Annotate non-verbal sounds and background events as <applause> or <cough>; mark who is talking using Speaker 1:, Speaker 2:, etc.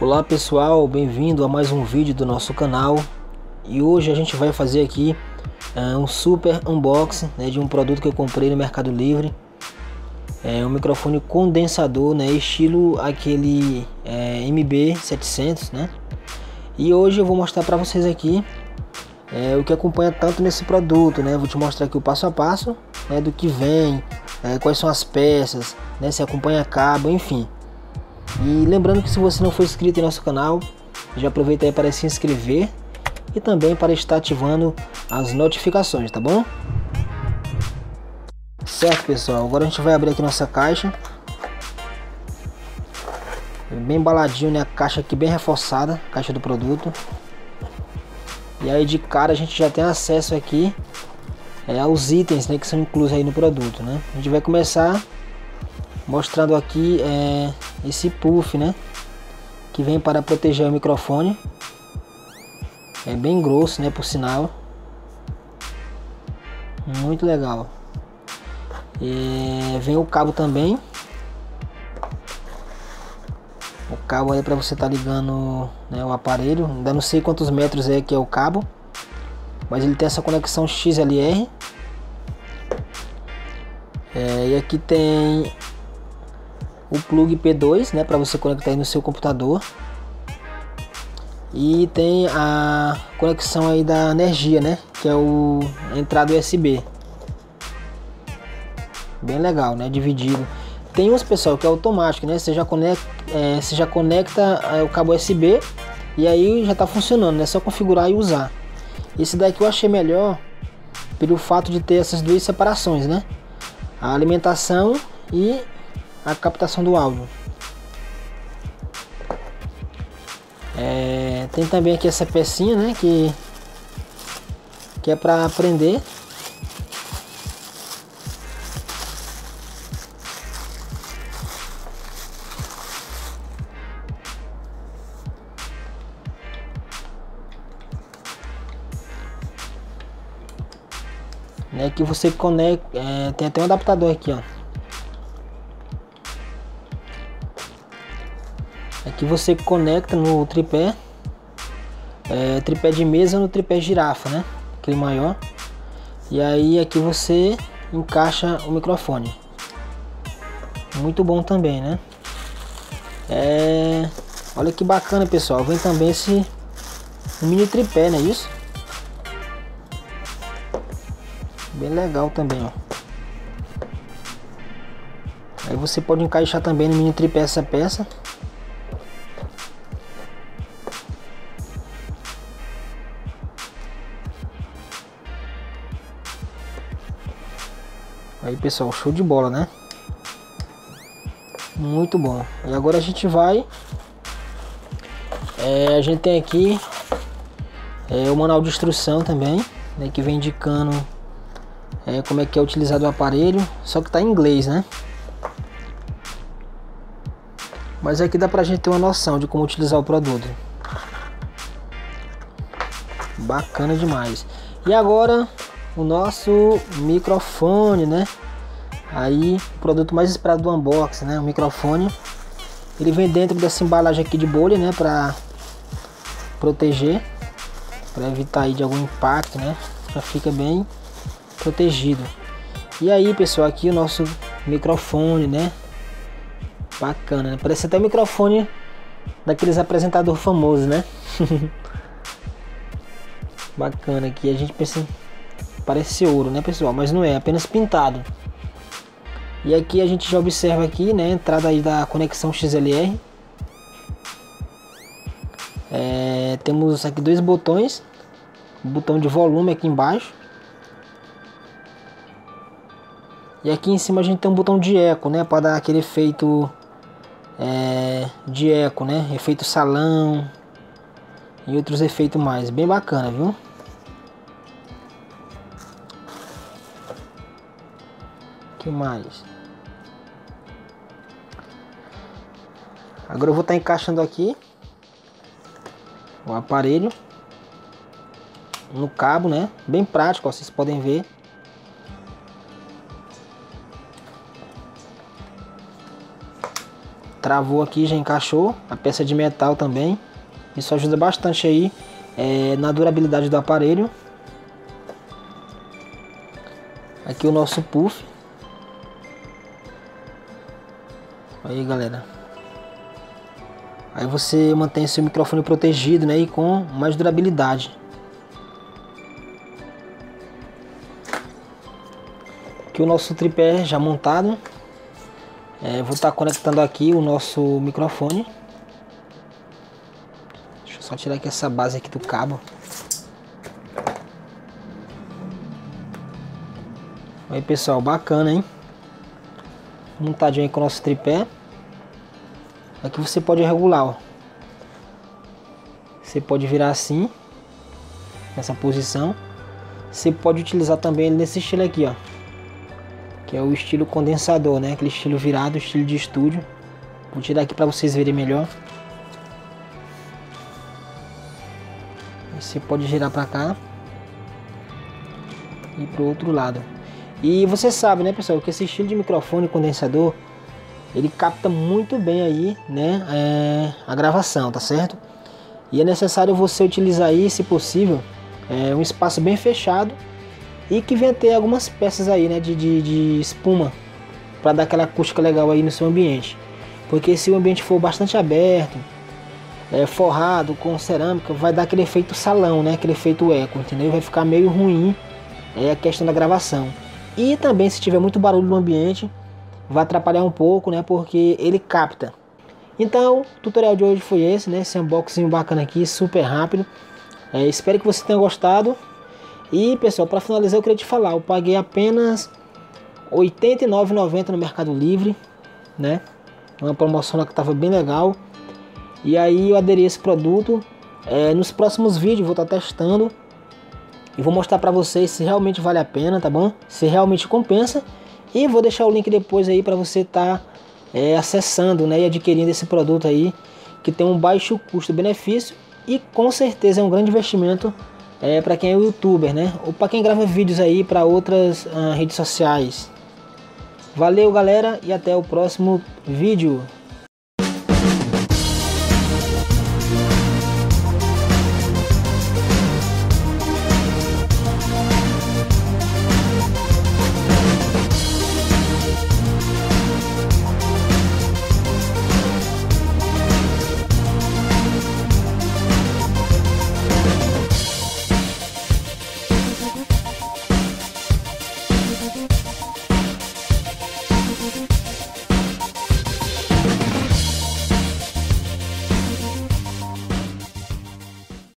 Speaker 1: Olá pessoal, bem-vindo a mais um vídeo do nosso canal. E hoje a gente vai fazer aqui uh, um super unboxing né, de um produto que eu comprei no Mercado Livre. É um microfone condensador né, estilo aquele é, MB700 né. E hoje eu vou mostrar para vocês aqui é, o que acompanha tanto nesse produto né. Vou te mostrar aqui o passo a passo né, do que vem é, quais são as peças né, se acompanha cabo enfim e lembrando que se você não for inscrito em nosso canal, já aproveita aí para se inscrever e também para estar ativando as notificações, tá bom? Certo pessoal, agora a gente vai abrir aqui nossa caixa Bem embaladinho, né? A caixa aqui bem reforçada, caixa do produto E aí de cara a gente já tem acesso aqui é, aos itens né, que são inclusos aí no produto, né? A gente vai começar mostrando aqui é, esse puff, né? Que vem para proteger o microfone. É bem grosso, né? Por sinal. Muito legal. E vem o cabo também. O cabo aí para você estar tá ligando né, o aparelho. Ainda não sei quantos metros é que é o cabo. Mas ele tem essa conexão XLR. É, e aqui tem o plug P2, né, para você conectar aí no seu computador. E tem a conexão aí da energia, né, que é o a entrada USB. Bem legal, né, dividido. Tem uns pessoal que é automático, né, você já conecta, é, você já conecta é, o cabo USB e aí já está funcionando, né, é só configurar e usar. Esse daqui eu achei melhor pelo fato de ter essas duas separações, né, a alimentação e a captação do áudio. É, tem também aqui essa pecinha, né, que que é para aprender. Né, que você conecta, é, tem até um adaptador aqui, ó. Que você conecta no tripé, é, tripé de mesa no tripé girafa, né? Aquele maior. E aí aqui você encaixa o microfone. Muito bom também, né? É... Olha que bacana, pessoal. Vem também esse mini tripé, não é isso? Bem legal também, ó. Aí você pode encaixar também no mini tripé essa peça. Aí pessoal, show de bola, né? Muito bom. E agora a gente vai... É, a gente tem aqui é, o manual de instrução também, né, que vem indicando é, como é que é utilizado o aparelho, só que tá em inglês, né? Mas aqui dá pra gente ter uma noção de como utilizar o produto. Bacana demais. E agora o nosso microfone, né? Aí, o produto mais esperado do unboxing, né? O microfone. Ele vem dentro dessa embalagem aqui de bolha, né? Pra proteger, para evitar aí de algum impacto, né? Já fica bem protegido. E aí, pessoal, aqui o nosso microfone, né? Bacana, né? Parece até o microfone daqueles apresentadores famosos, né? <laughs> Bacana aqui, a gente pensa parece ouro, né pessoal? Mas não é, é apenas pintado. E aqui a gente já observa aqui, né, a entrada aí da conexão XLR. É, temos aqui dois botões, botão de volume aqui embaixo. E aqui em cima a gente tem um botão de eco, né, para dar aquele efeito é, de eco, né, efeito salão e outros efeitos mais, bem bacana, viu? Mais? Agora eu vou estar tá encaixando aqui o aparelho no cabo, né? Bem prático, ó, vocês podem ver. travou aqui, já encaixou a peça de metal também. Isso ajuda bastante aí é, na durabilidade do aparelho. Aqui o nosso puff. Aí galera. Aí você mantém seu microfone protegido né, e com mais durabilidade. Aqui o nosso tripé já montado. É, vou estar tá conectando aqui o nosso microfone. Deixa eu só tirar aqui essa base aqui do cabo. Aí pessoal, bacana hein? Montadinho aí com o nosso tripé. Aqui você pode regular, ó. Você pode virar assim, nessa posição. Você pode utilizar também nesse estilo aqui, ó. Que é o estilo condensador, né? Aquele estilo virado, estilo de estúdio. Vou tirar aqui para vocês verem melhor. Você pode girar para cá e para o outro lado. E você sabe, né, pessoal, que esse estilo de microfone condensador ele capta muito bem aí, né, é, a gravação, tá certo? E é necessário você utilizar aí, se possível, é, um espaço bem fechado e que venha ter algumas peças aí, né, de, de, de espuma para dar aquela acústica legal aí no seu ambiente. Porque se o ambiente for bastante aberto, é, forrado com cerâmica, vai dar aquele efeito salão, né, aquele efeito eco, entendeu? Vai ficar meio ruim é a questão da gravação. E também se tiver muito barulho no ambiente, vai atrapalhar um pouco, né? Porque ele capta. Então, o tutorial de hoje foi esse, né? Esse unboxing bacana aqui, super rápido. É, espero que você tenha gostado. E pessoal, para finalizar eu queria te falar, eu paguei apenas R$ 89,90 no Mercado Livre, né? Uma promoção lá que estava bem legal. E aí eu aderi esse produto. É, nos próximos vídeos vou estar tá testando e vou mostrar para vocês se realmente vale a pena, tá bom? Se realmente compensa. E vou deixar o link depois aí para você estar tá, é, acessando né, e adquirindo esse produto aí que tem um baixo custo-benefício e com certeza é um grande investimento é, para quem é youtuber, né? Ou para quem grava vídeos aí para outras uh, redes sociais. Valeu galera e até o próximo vídeo.